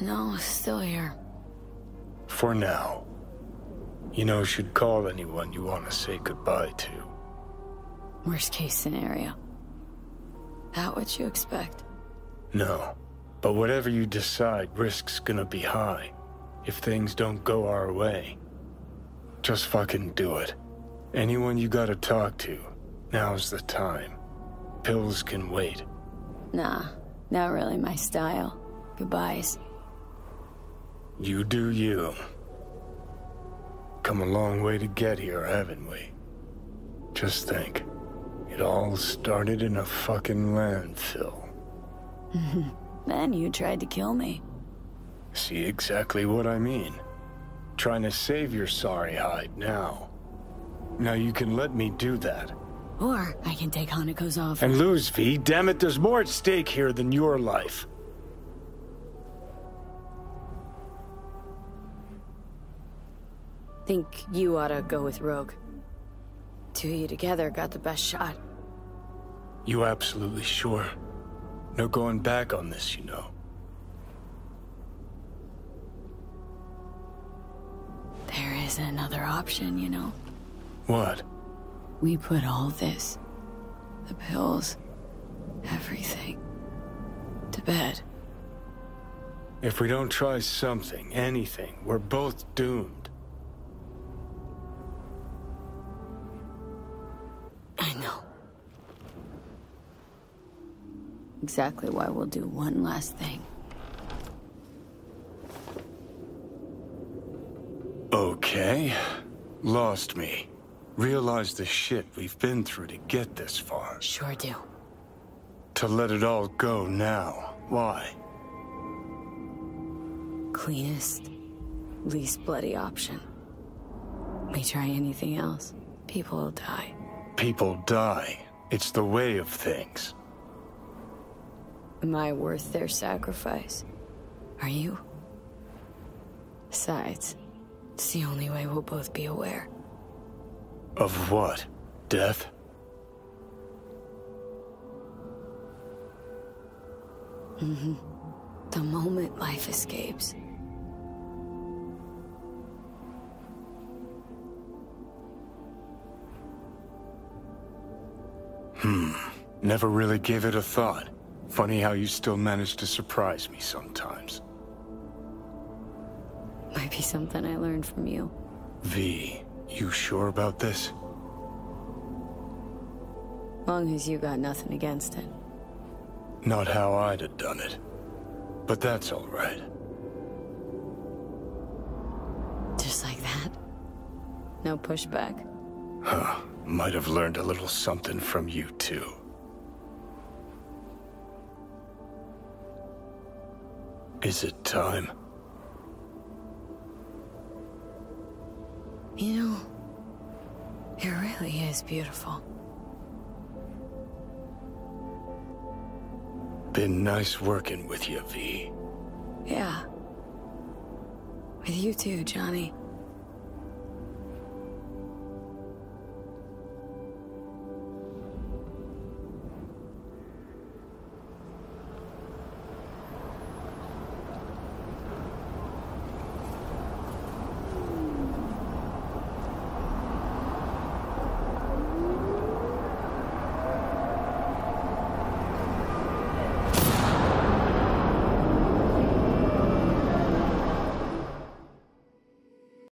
No, still here. For now. You know, should call anyone you want to say goodbye to. Worst case scenario. That what you expect? No. But whatever you decide, risk's gonna be high. If things don't go our way. Just fucking do it. Anyone you gotta talk to, now's the time. Pills can wait. Nah, not really my style. Goodbyes. You do you. Come a long way to get here, haven't we? Just think. It all started in a fucking landfill. Then you tried to kill me. See exactly what I mean. Trying to save your sorry hide now. Now you can let me do that. Or I can take Hanako's offer. And lose, V. Damn it, there's more at stake here than your life. Think you ought to go with Rogue. Two of you together got the best shot. You absolutely sure? No going back on this, you know. There is another option, you know. What? We put all this, the pills, everything, to bed. If we don't try something, anything, we're both doomed. Exactly why we'll do one last thing. Okay. Lost me. Realized the shit we've been through to get this far. Sure do. To let it all go now. Why? Cleanest, least bloody option. We try anything else, people will die. People die. It's the way of things. Am I worth their sacrifice? Are you? Besides, it's the only way we'll both be aware. Of what? Death? The moment life escapes. Hmm. Never really gave it a thought. Funny how you still manage to surprise me sometimes. Might be something I learned from you. V, you sure about this? Long as you got nothing against it. Not how I'd have done it. But that's all right. Just like that. No pushback. Huh. Might have learned a little something from you, too. Is it time? You know, it really is beautiful. Been nice working with you, V. Yeah. With you too, Johnny.